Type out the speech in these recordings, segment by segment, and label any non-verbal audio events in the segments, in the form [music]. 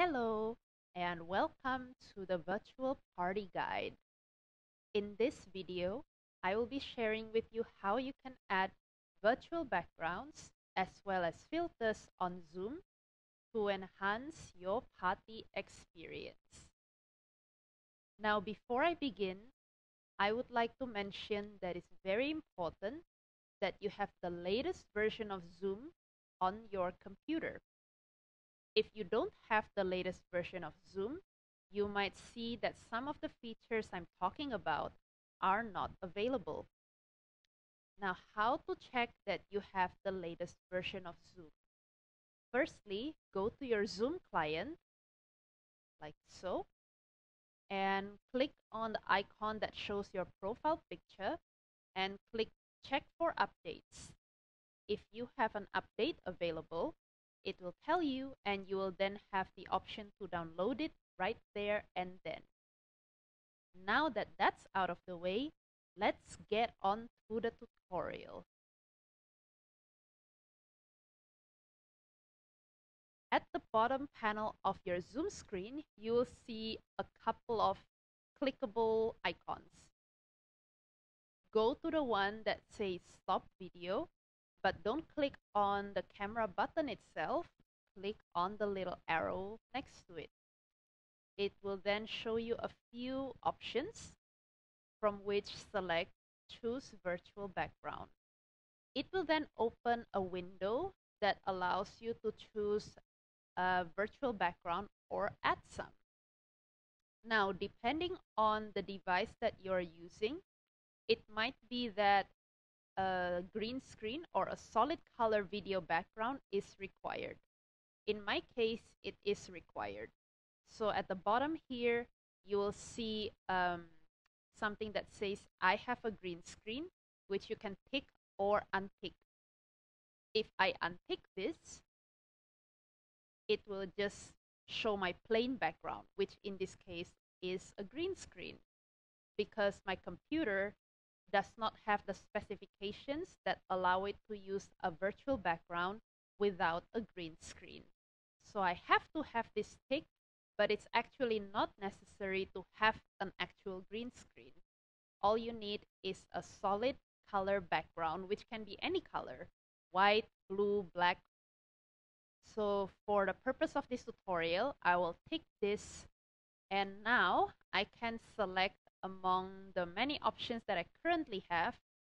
Hello and welcome to the virtual party guide. In this video, I will be sharing with you how you can add virtual backgrounds as well as filters on Zoom to enhance your party experience. Now before I begin, I would like to mention that it's very important that you have the latest version of Zoom on your computer. If you don't have the latest version of Zoom, you might see that some of the features I'm talking about are not available. Now, how to check that you have the latest version of Zoom? Firstly, go to your Zoom client, like so, and click on the icon that shows your profile picture and click check for updates. If you have an update available, it will tell you and you will then have the option to download it right there and then. Now that that's out of the way, let's get on to the tutorial. At the bottom panel of your Zoom screen, you will see a couple of clickable icons. Go to the one that says stop video but don't click on the camera button itself. Click on the little arrow next to it. It will then show you a few options from which select choose virtual background. It will then open a window that allows you to choose a virtual background or add some. Now depending on the device that you're using it might be that a green screen or a solid color video background is required. In my case, it is required. So at the bottom here, you will see um, something that says I have a green screen, which you can tick or untick. If I untick this, it will just show my plain background, which in this case is a green screen because my computer does not have the specifications that allow it to use a virtual background without a green screen. So I have to have this tick, but it's actually not necessary to have an actual green screen. All you need is a solid color background, which can be any color, white, blue, black. So for the purpose of this tutorial, I will tick this and now I can select among the many options that I currently have.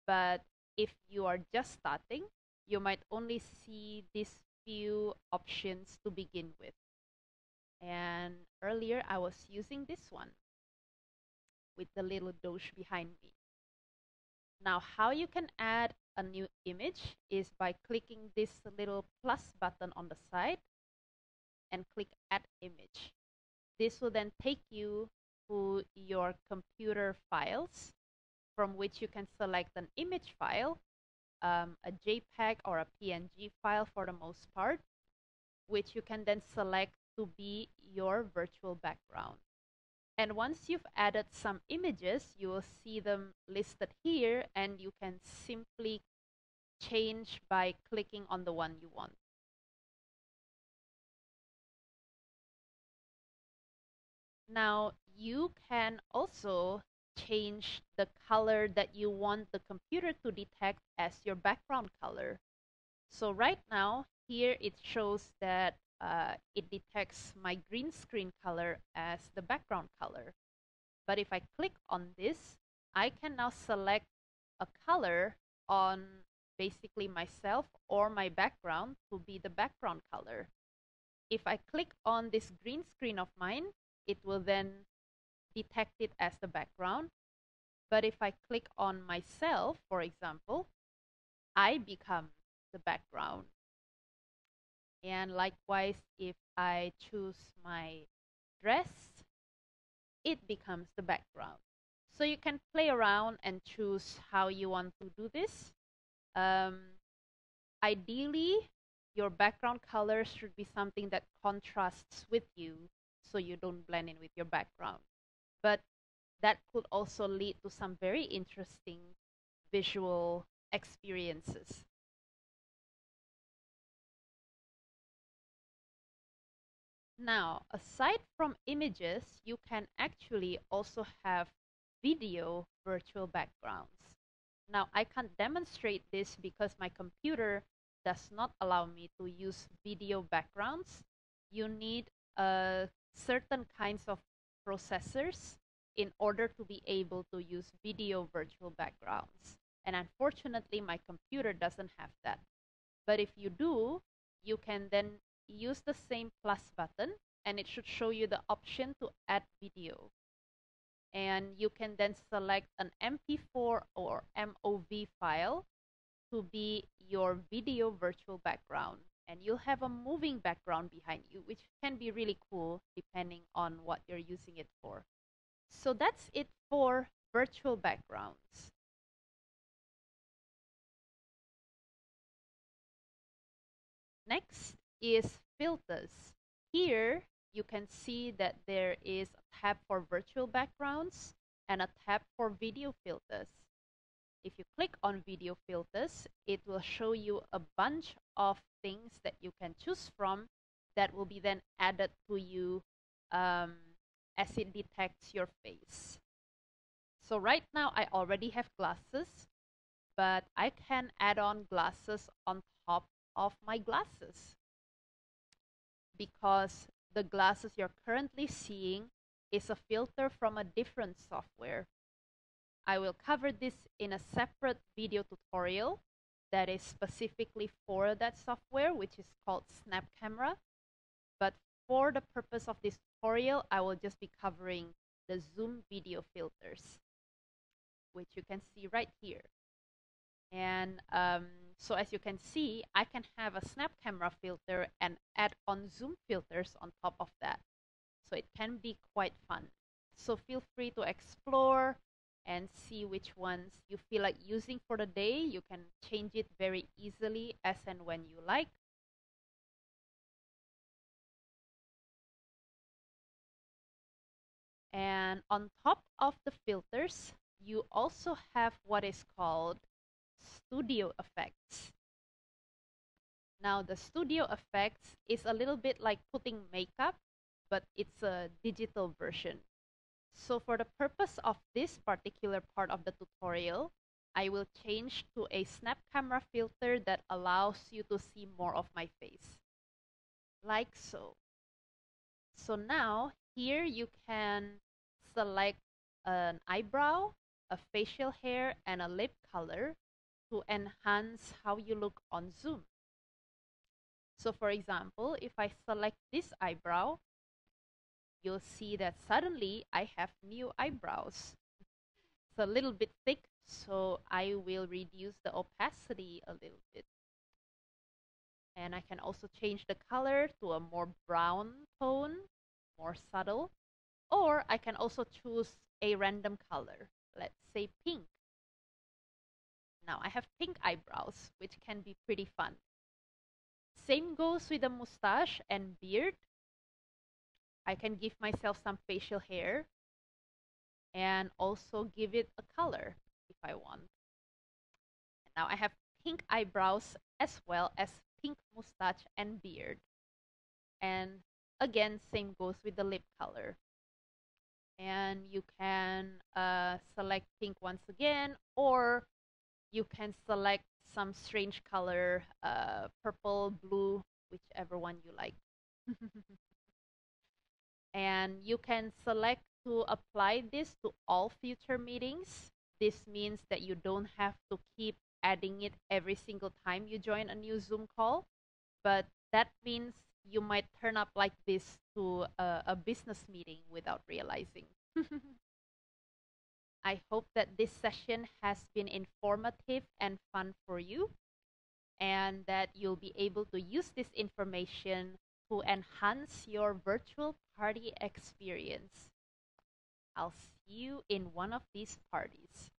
But if you are just starting, you might only see these few options to begin with. And earlier I was using this one with the little doge behind me. Now how you can add a new image is by clicking this little plus button on the side and click add image. This will then take you to your computer files from which you can select an image file, um, a JPEG or a PNG file for the most part, which you can then select to be your virtual background. And once you've added some images, you will see them listed here and you can simply change by clicking on the one you want. Now, you can also change the color that you want the computer to detect as your background color. So right now, here it shows that uh, it detects my green screen color as the background color. But if I click on this, I can now select a color on basically myself or my background to be the background color. If I click on this green screen of mine, it will then detect it as the background. But if I click on myself, for example, I become the background. And likewise, if I choose my dress, it becomes the background. So you can play around and choose how you want to do this. Um, ideally, your background color should be something that contrasts with you so you don't blend in with your background. But that could also lead to some very interesting visual experiences. Now, aside from images, you can actually also have video virtual backgrounds. Now, I can't demonstrate this because my computer does not allow me to use video backgrounds. You need uh, certain kinds of processors in order to be able to use video virtual backgrounds. And unfortunately, my computer doesn't have that. But if you do, you can then use the same plus button and it should show you the option to add video. And you can then select an MP4 or MOV file to be your video virtual background. And you'll have a moving background behind you, which can be really cool depending on what you're using it for. So that's it for virtual backgrounds. Next is filters. Here, you can see that there is a tab for virtual backgrounds and a tab for video filters. If you click on video filters, it will show you a bunch of things that you can choose from that will be then added to you um, as it detects your face. So right now I already have glasses, but I can add on glasses on top of my glasses because the glasses you're currently seeing is a filter from a different software. I will cover this in a separate video tutorial that is specifically for that software, which is called Snap Camera. But for the purpose of this tutorial, I will just be covering the Zoom video filters, which you can see right here. And um, so as you can see, I can have a snap camera filter and add on zoom filters on top of that. So it can be quite fun. So feel free to explore and see which ones you feel like using for the day. You can change it very easily as and when you like. And on top of the filters, you also have what is called studio effects. Now the studio effects is a little bit like putting makeup, but it's a digital version. So for the purpose of this particular part of the tutorial, I will change to a snap camera filter that allows you to see more of my face. Like so. So now here you can select an eyebrow, a facial hair, and a lip color to enhance how you look on Zoom. So for example, if I select this eyebrow, you'll see that suddenly I have new eyebrows. It's a little bit thick, so I will reduce the opacity a little bit. And I can also change the color to a more brown tone, more subtle. Or I can also choose a random color, let's say pink. Now I have pink eyebrows, which can be pretty fun. Same goes with the mustache and beard. I can give myself some facial hair and also give it a color if I want. Now I have pink eyebrows as well as pink mustache and beard. And again, same goes with the lip color. And you can uh, select pink once again or you can select some strange color, uh, purple, blue, whichever one you like. [laughs] and you can select to apply this to all future meetings. This means that you don't have to keep adding it every single time you join a new Zoom call, but that means you might turn up like this to a, a business meeting without realizing. [laughs] I hope that this session has been informative and fun for you and that you'll be able to use this information to enhance your virtual party experience. I'll see you in one of these parties.